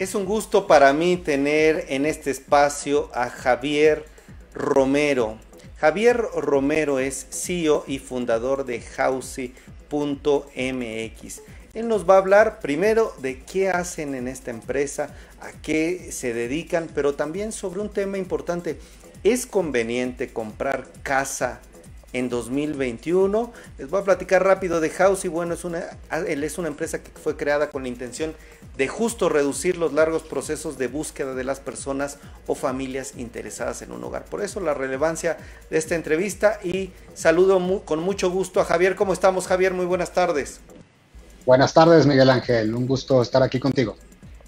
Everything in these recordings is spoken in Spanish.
Es un gusto para mí tener en este espacio a Javier Romero. Javier Romero es CEO y fundador de Housey.mx. Él nos va a hablar primero de qué hacen en esta empresa, a qué se dedican, pero también sobre un tema importante. ¿Es conveniente comprar casa en 2021. Les voy a platicar rápido de House y bueno, es una, él es una empresa que fue creada con la intención de justo reducir los largos procesos de búsqueda de las personas o familias interesadas en un hogar. Por eso la relevancia de esta entrevista y saludo con mucho gusto a Javier. ¿Cómo estamos Javier? Muy buenas tardes. Buenas tardes Miguel Ángel, un gusto estar aquí contigo.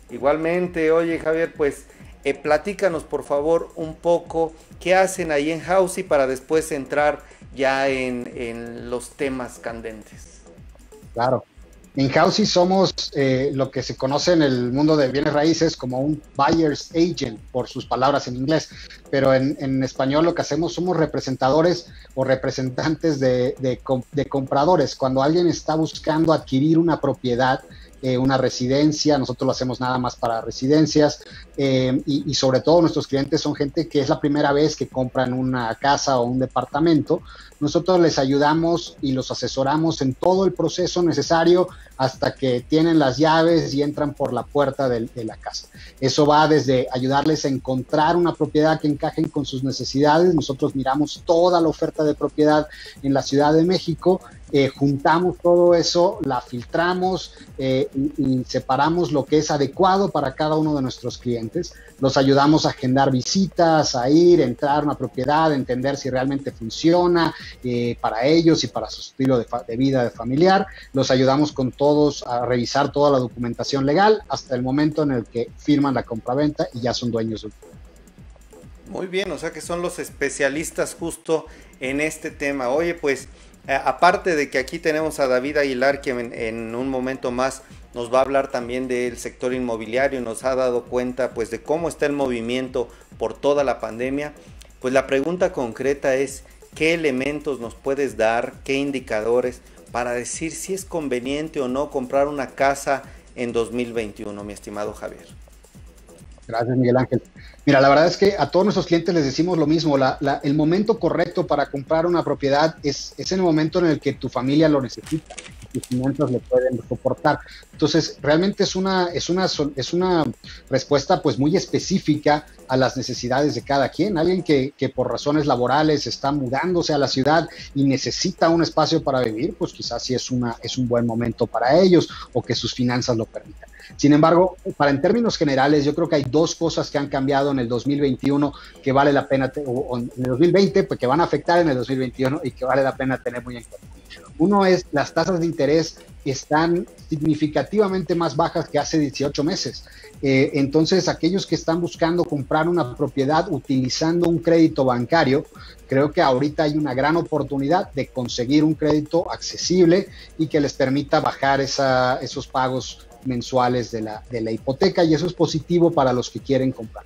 Igualmente, oye Javier, pues eh, platícanos por favor un poco qué hacen ahí en Housey para después entrar ya en, los temas candentes. Claro. En Housey somos eh, lo que se conoce en el mundo de bienes raíces como un buyer's agent, por sus palabras en inglés, pero en, español lo que hacemos somos representadores o representantes de, de compradores. Cuando alguien está buscando adquirir una propiedad, eh, una residencia, nosotros lo hacemos nada más para residencias eh, y, sobre todo nuestros clientes son gente que es la primera vez que compran una casa o un departamento. Nosotros les ayudamos y los asesoramos en todo el proceso necesario hasta que tienen las llaves y entran por la puerta de, de la casa. Eso va desde ayudarles a encontrar una propiedad que encajen con sus necesidades. Nosotros miramos toda la oferta de propiedad en la Ciudad de México eh, juntamos todo eso, la filtramos eh, y, separamos lo que es adecuado para cada uno de nuestros clientes. Los ayudamos a agendar visitas, a ir, entrar a una propiedad, entender si realmente funciona eh, para ellos y para su estilo de, vida de familiar. Los ayudamos con todos a revisar toda la documentación legal hasta el momento en el que firman la compraventa y ya son dueños del Muy bien, o sea que son los especialistas justo en este tema. Oye, pues aparte de que aquí tenemos a David Aguilar, que en, un momento más nos va a hablar también del sector inmobiliario, nos ha dado cuenta pues de cómo está el movimiento por toda la pandemia, pues la pregunta concreta es qué elementos nos puedes dar, qué indicadores para decir si es conveniente o no comprar una casa en 2021, mi estimado Javier. Gracias, Miguel Ángel. Mira, la verdad es que a todos nuestros clientes les decimos lo mismo. el momento correcto para comprar una propiedad es, es en el momento en el que tu familia lo necesita y finanzas le pueden soportar. Entonces, realmente es una, es una, es una respuesta pues muy específica a las necesidades de cada quien. Alguien que, que, por razones laborales está mudándose a la ciudad y necesita un espacio para vivir, pues quizás sí es, una, es un buen momento para ellos o que sus finanzas lo permitan. Sin embargo, para en términos generales, yo creo que hay dos cosas que han cambiado en el 2021 que vale la pena, o, en el 2020, pues que van a afectar en el 2021 y que vale la pena tener muy en cuenta. Uno es las tasas de interés están significativamente más bajas que hace 18 meses. Eh, entonces, aquellos que están buscando comprar una propiedad utilizando un crédito bancario, creo que ahorita hay una gran oportunidad de conseguir un crédito accesible y que les permita bajar esa, esos pagos mensuales de la, de la hipoteca y eso es positivo para los que quieren comprar.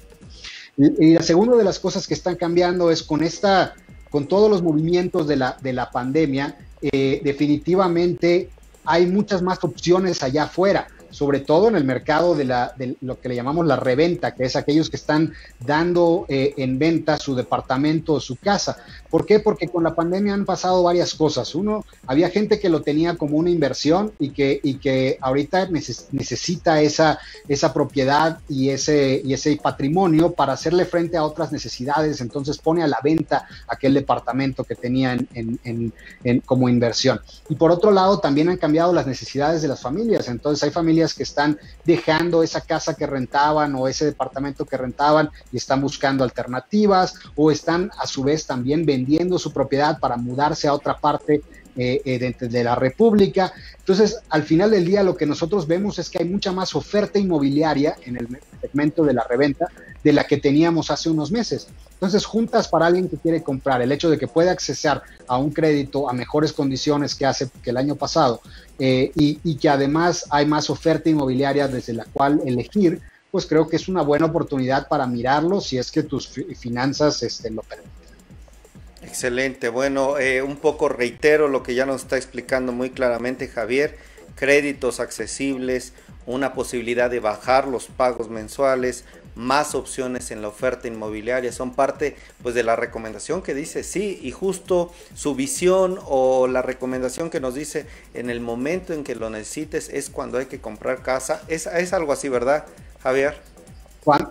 Y, la segunda de las cosas que están cambiando es con esta, con todos los movimientos de la, de la pandemia, eh, definitivamente hay muchas más opciones allá afuera sobre todo en el mercado de, la, de lo que le llamamos la reventa, que es aquellos que están dando eh, en venta su departamento o su casa. ¿Por qué? Porque con la pandemia han pasado varias cosas. Uno, había gente que lo tenía como una inversión y que, y que ahorita necesita esa, esa propiedad y ese, y ese patrimonio para hacerle frente a otras necesidades. Entonces pone a la venta aquel departamento que tenía en, en, como inversión. Y por otro lado, también han cambiado las necesidades de las familias. Entonces hay familias que están dejando esa casa que rentaban o ese departamento que rentaban y están buscando alternativas o están a su vez también vendiendo su propiedad para mudarse a otra parte eh, eh, de, la República. Entonces, al final del día, lo que nosotros vemos es que hay mucha más oferta inmobiliaria en el segmento de la reventa de la que teníamos hace unos meses. Entonces, juntas para alguien que quiere comprar, el hecho de que pueda accesar a un crédito a mejores condiciones que hace que el año pasado eh, y, que además hay más oferta inmobiliaria desde la cual elegir, pues creo que es una buena oportunidad para mirarlo si es que tus finanzas este, lo permiten. Excelente, bueno, eh, un poco reitero lo que ya nos está explicando muy claramente Javier, créditos accesibles, una posibilidad de bajar los pagos mensuales, más opciones en la oferta inmobiliaria, son parte pues de la recomendación que dice sí y justo su visión o la recomendación que nos dice en el momento en que lo necesites es cuando hay que comprar casa, es, es algo así, ¿verdad, Javier?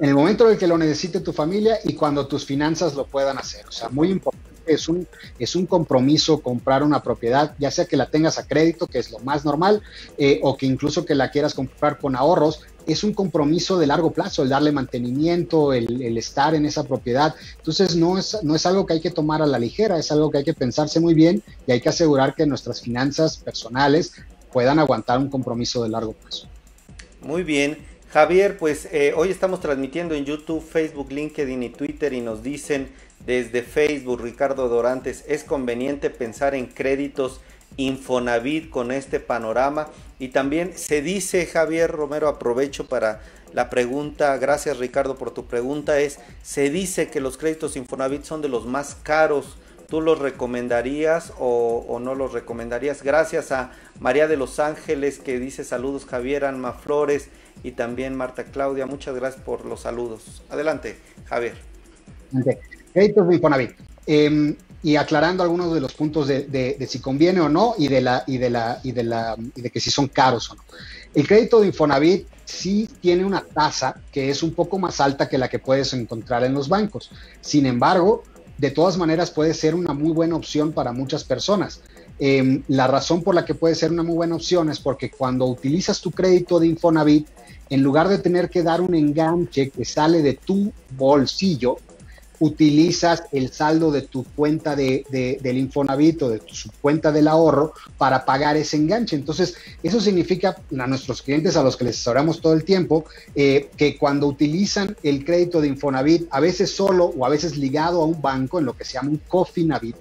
En el momento en el que lo necesite tu familia y cuando tus finanzas lo puedan hacer, o sea, muy importante es un, es un compromiso comprar una propiedad, ya sea que la tengas a crédito, que es lo más normal, eh, o que incluso que la quieras comprar con ahorros, es un compromiso de largo plazo, el darle mantenimiento, el, estar en esa propiedad. Entonces no es, no es algo que hay que tomar a la ligera, es algo que hay que pensarse muy bien y hay que asegurar que nuestras finanzas personales puedan aguantar un compromiso de largo plazo. Muy bien. Javier, pues eh, hoy estamos transmitiendo en YouTube, Facebook, LinkedIn y Twitter y nos dicen desde Facebook, Ricardo Dorantes, es conveniente pensar en créditos Infonavit con este panorama. Y también se dice, Javier Romero, aprovecho para la pregunta, gracias Ricardo por tu pregunta, es, se dice que los créditos Infonavit son de los más caros. ¿Tú los recomendarías o, no los recomendarías? Gracias a María de los Ángeles que dice saludos Javier, Alma Flores y también Marta Claudia. Muchas gracias por los saludos. Adelante, Javier. Créditos de Infonavit. Em, y aclarando algunos de los puntos de, si conviene o no y de la y de la y de la y de que si son caros o no. El crédito de Infonavit sí tiene una tasa que es un poco más alta que la que puedes encontrar en los bancos. Sin embargo, de todas maneras puede ser una muy buena opción para muchas personas. Em, la razón por la que puede ser una muy buena opción es porque cuando utilizas tu crédito de Infonavit, en lugar de tener que dar un enganche que sale de tu bolsillo, utilizas el saldo de tu cuenta de, del Infonavit o de tu cuenta del ahorro para pagar ese enganche. Entonces, eso significa a nuestros clientes a los que les asesoramos todo el tiempo eh, que cuando utilizan el crédito de Infonavit, a veces solo o a veces ligado a un banco, en lo que se llama un Cofinavit,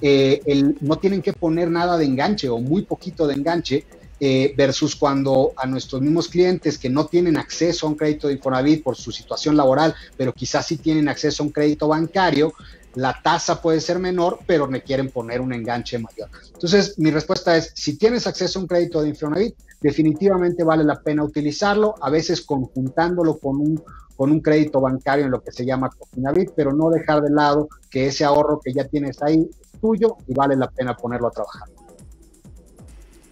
eh, no tienen que poner nada de enganche o muy poquito de enganche eh, versus cuando a nuestros mismos clientes que no tienen acceso a un crédito de Infonavit por su situación laboral, pero quizás sí tienen acceso a un crédito bancario, la tasa puede ser menor, pero me quieren poner un enganche mayor. Entonces, mi respuesta es, si tienes acceso a un crédito de Infonavit, definitivamente vale la pena utilizarlo, a veces conjuntándolo con un, con un crédito bancario en lo que se llama Cofinavit, pero no dejar de lado que ese ahorro que ya tienes ahí es tuyo y vale la pena ponerlo a trabajar.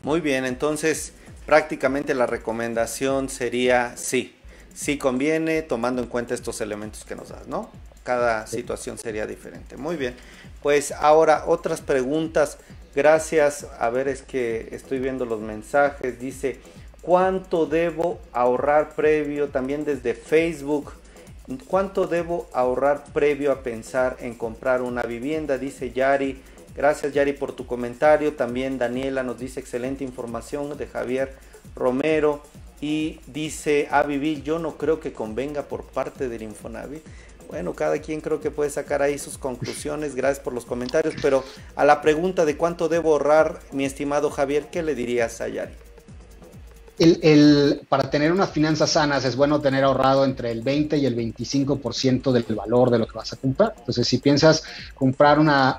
Muy bien, entonces prácticamente la recomendación sería sí, sí conviene tomando en cuenta estos elementos que nos das, ¿no? Cada situación sería diferente. Muy bien, pues ahora otras preguntas. Gracias, a ver es que estoy viendo los mensajes. Dice, ¿cuánto debo ahorrar previo también desde Facebook? ¿Cuánto debo ahorrar previo a pensar en comprar una vivienda? Dice Yari. Gracias Yari por tu comentario. También Daniela nos dice excelente información de Javier Romero. Y dice a vivir, yo no creo que convenga por parte del Infonavit. Bueno, cada quien creo que puede sacar ahí sus conclusiones. Gracias por los comentarios. Pero a la pregunta de cuánto debo ahorrar, mi estimado Javier, ¿qué le dirías a Yari? El, para tener unas finanzas sanas es bueno tener ahorrado entre el 20 y el 25% del valor de lo que vas a comprar. Entonces, si piensas comprar una,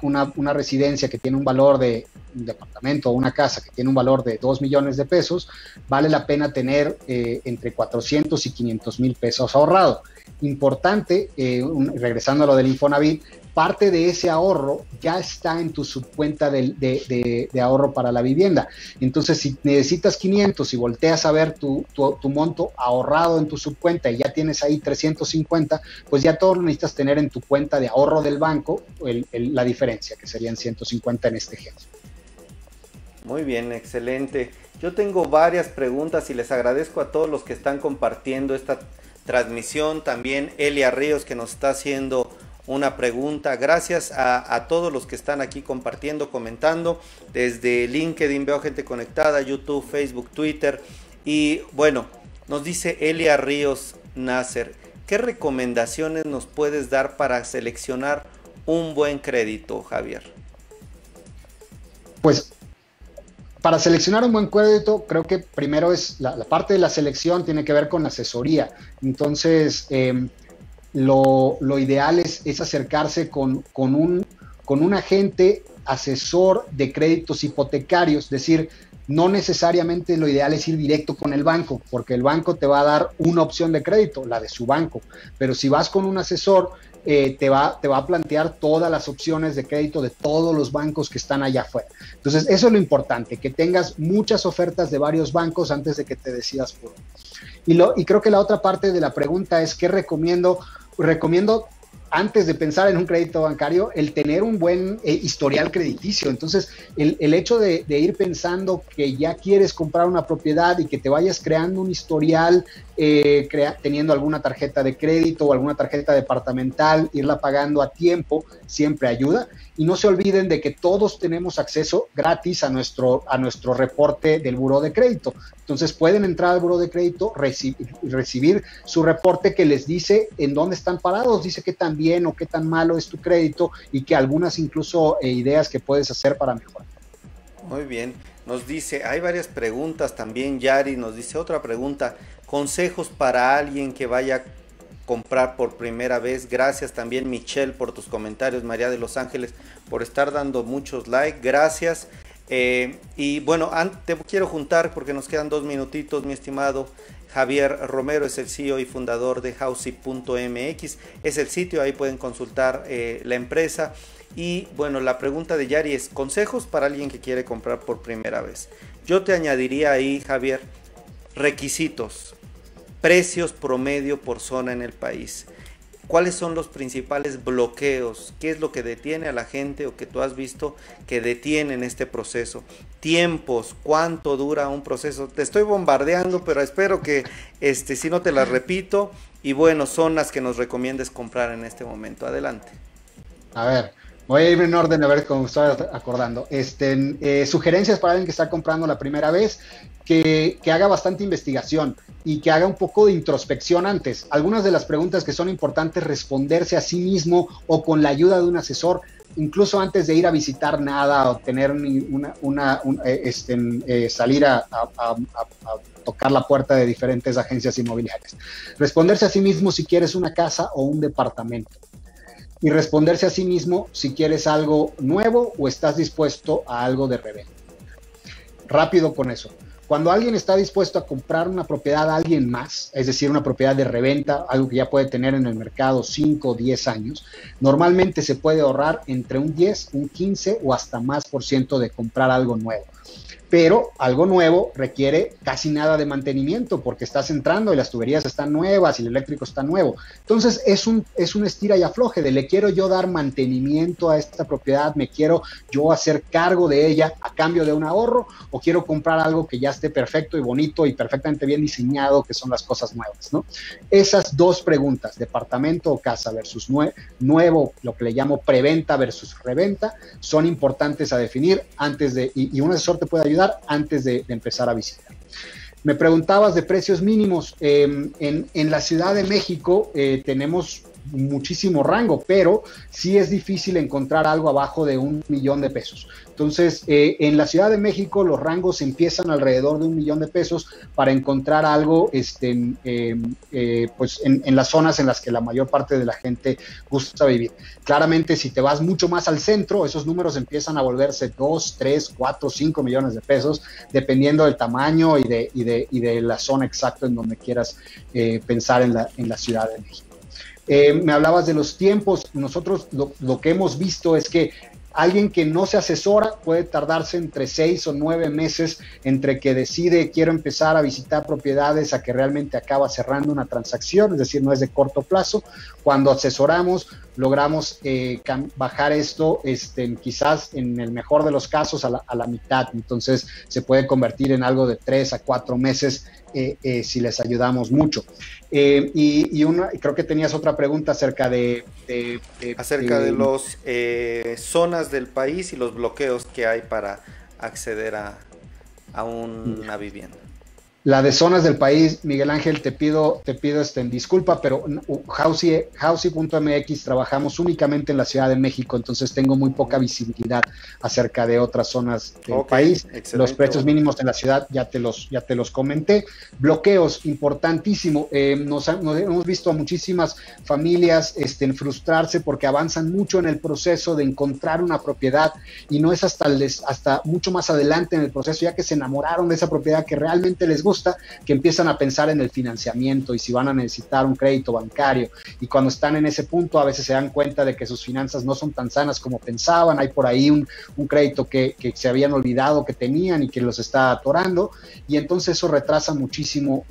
residencia que tiene un valor de un departamento o una casa que tiene un valor de 2 millones de pesos, vale la pena tener eh, entre 400 y 500 mil pesos ahorrado. Importante, eh, regresando a lo del Infonavit, parte de ese ahorro ya está en tu subcuenta de, ahorro para la vivienda. Entonces, si necesitas 500 y volteas a ver tu, monto ahorrado en tu subcuenta y ya tienes ahí 350, pues ya todo lo necesitas tener en tu cuenta de ahorro del banco, la diferencia, que serían 150 en este ejemplo. Muy bien, excelente. Yo tengo varias preguntas y les agradezco a todos los que están compartiendo esta transmisión. También Elia Ríos que nos está haciendo una pregunta. Gracias a, todos los que están aquí compartiendo, comentando. Desde LinkedIn veo gente conectada, YouTube, Facebook, Twitter. Y bueno, nos dice Elia Ríos Nasser, ¿qué recomendaciones nos puedes dar para seleccionar un buen crédito, Javier? Pues para seleccionar un buen crédito, creo que primero es la, parte de la selección tiene que ver con asesoría. Entonces, em, lo, ideal es, acercarse con, un, con un agente asesor de créditos hipotecarios, es decir, no necesariamente lo ideal es ir directo con el banco, porque el banco te va a dar una opción de crédito, la de su banco. Pero si vas con un asesor, eh, te, va, te va a plantear todas las opciones de crédito de todos los bancos que están allá afuera. Entonces, eso es lo importante, que tengas muchas ofertas de varios bancos antes de que te decidas por uno. Y, lo, y creo que la otra parte de la pregunta es, ¿qué recomiendo? Recomiendo antes de pensar en un crédito bancario, el tener un buen eh, historial crediticio. Entonces, el, el hecho de, de, ir pensando que ya quieres comprar una propiedad y que te vayas creando un historial, eh, crea, teniendo alguna tarjeta de crédito o alguna tarjeta departamental, irla pagando a tiempo, siempre ayuda. Y no se olviden de que todos tenemos acceso gratis a nuestro, a nuestro reporte del buro de crédito. Entonces pueden entrar al buro de crédito, recibir, recibir su reporte que les dice en dónde están parados, dice qué tan bien o qué tan malo es tu crédito y que algunas incluso eh, ideas que puedes hacer para mejorar. Muy bien, nos dice, hay varias preguntas también, Yari nos dice otra pregunta, consejos para alguien que vaya a comprar por primera vez. Gracias también Michelle por tus comentarios, María de Los Ángeles por estar dando muchos likes. Gracias. Eh, y bueno, te quiero juntar porque nos quedan dos minutitos, mi estimado. Javier Romero es el CEO y fundador de Housey.mx. Es el sitio, ahí pueden consultar eh, la empresa. Y bueno, la pregunta de Yari es, consejos para alguien que quiere comprar por primera vez. Yo te añadiría ahí, Javier, requisitos, precios promedio por zona en el país. ¿Cuáles son los principales bloqueos? ¿Qué es lo que detiene a la gente o que tú has visto que detiene en este proceso? Tiempos, ¿cuánto dura un proceso? Te estoy bombardeando, pero espero que este, si no te las repito. Y bueno, son las que nos recomiendes comprar en este momento. Adelante. A ver, Voy a ir en orden a ver cómo estoy acordando. Este, eh, sugerencias para alguien que está comprando la primera vez, que, que, haga bastante investigación y que haga un poco de introspección antes. Algunas de las preguntas que son importantes responderse a sí mismo o con la ayuda de un asesor, incluso antes de ir a visitar nada o tener una, una eh, este, eh, salir a, a, a, a tocar la puerta de diferentes agencias inmobiliarias. Responderse a sí mismo si quieres una casa o un departamento y responderse a sí mismo si quieres algo nuevo o estás dispuesto a algo de reventa. Rápido con eso. Cuando alguien está dispuesto a comprar una propiedad a alguien más, es decir, una propiedad de reventa, algo que ya puede tener en el mercado 5 o 10 años, normalmente se puede ahorrar entre un 10, un 15 o hasta más por ciento de comprar algo nuevo pero algo nuevo requiere casi nada de mantenimiento porque estás entrando y las tuberías están nuevas y el eléctrico está nuevo. Entonces es un, es un estira y afloje de le quiero yo dar mantenimiento a esta propiedad, me quiero yo hacer cargo de ella a cambio de un ahorro o quiero comprar algo que ya esté perfecto y bonito y perfectamente bien diseñado, que son las cosas nuevas, ¿no? Esas dos preguntas, departamento o casa versus nuevo, lo que le llamo preventa versus reventa, son importantes a definir antes de, y, y un asesor te puede ayudar antes de, empezar a visitar. Me preguntabas de precios mínimos. Eh, en, en, la Ciudad de México eh, tenemos muchísimo rango, pero sí es difícil encontrar algo abajo de un millón de pesos. Entonces, eh, en la Ciudad de México los rangos empiezan alrededor de un millón de pesos para encontrar algo este, eh, eh, pues en, en, las zonas en las que la mayor parte de la gente gusta vivir. Claramente, si te vas mucho más al centro, esos números empiezan a volverse 2, 3, 4, 5 millones de pesos, dependiendo del tamaño y de, y de, y de la zona exacta en donde quieras eh, pensar en la, en la Ciudad de México. Eh, me hablabas de los tiempos. Nosotros lo, que hemos visto es que alguien que no se asesora puede tardarse entre seis o nueve meses entre que decide quiero empezar a visitar propiedades a que realmente acaba cerrando una transacción, es decir, no es de corto plazo. Cuando asesoramos, logramos eh, bajar esto este, quizás en el mejor de los casos a la, mitad. Entonces se puede convertir en algo de tres a cuatro meses eh, eh, si les ayudamos mucho. Eh, y, y una, creo que tenías otra pregunta acerca de... de, de acerca de, de las eh, zonas del país y los bloqueos que hay para acceder a, a una vivienda. La de zonas del país, Miguel Ángel, te pido, te pido este, disculpa, pero Housey.mx trabajamos únicamente en la Ciudad de México, entonces tengo muy poca visibilidad acerca de otras zonas del país. Los precios mínimos en la ciudad ya te los, ya te los comenté. Bloqueos, importantísimo. Eh, nos, hemos visto a muchísimas familias este, frustrarse porque avanzan mucho en el proceso de encontrar una propiedad y no es hasta, hasta mucho más adelante en el proceso, ya que se enamoraron de esa propiedad que realmente les gusta que empiezan a pensar en el financiamiento y si van a necesitar un crédito bancario. Y cuando están en ese punto, a veces se dan cuenta de que sus finanzas no son tan sanas como pensaban. Hay por ahí un, crédito que, se habían olvidado que tenían y que los está atorando. Y entonces eso retrasa muchísimo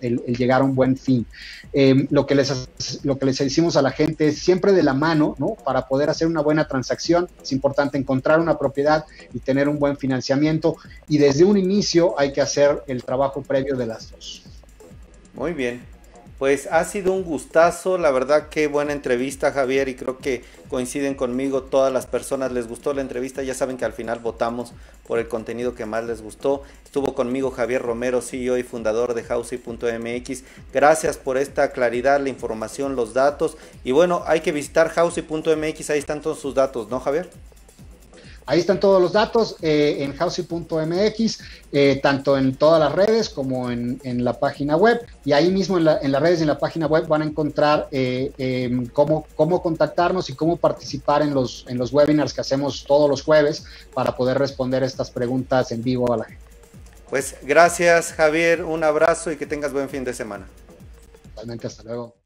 el, llegar a un buen fin. Em, lo, que les, lo que les decimos a la gente es siempre de la mano, ¿no? Para poder hacer una buena transacción, es importante encontrar una propiedad y tener un buen financiamiento. Y desde un inicio hay que hacer el trabajo previo de las dos. Muy bien. Pues ha sido un gustazo, la verdad qué buena entrevista Javier y creo que coinciden conmigo todas las personas, les gustó la entrevista, ya saben que al final votamos por el contenido que más les gustó. Estuvo conmigo Javier Romero, CEO y fundador de Housey.mx. Gracias por esta claridad, la información, los datos y bueno, hay que visitar Housey.mx, ahí están todos sus datos, ¿no Javier? Ahí están todos los datos eh, en housey.mx, eh, tanto en todas las redes como en, la página web. Y ahí mismo en, las redes y en la página web van a encontrar eh, em, cómo, cómo contactarnos y cómo participar en los, en los webinars que hacemos todos los jueves para poder responder estas preguntas en vivo a la gente. Pues gracias Javier, un abrazo y que tengas buen fin de semana. Igualmente, hasta luego.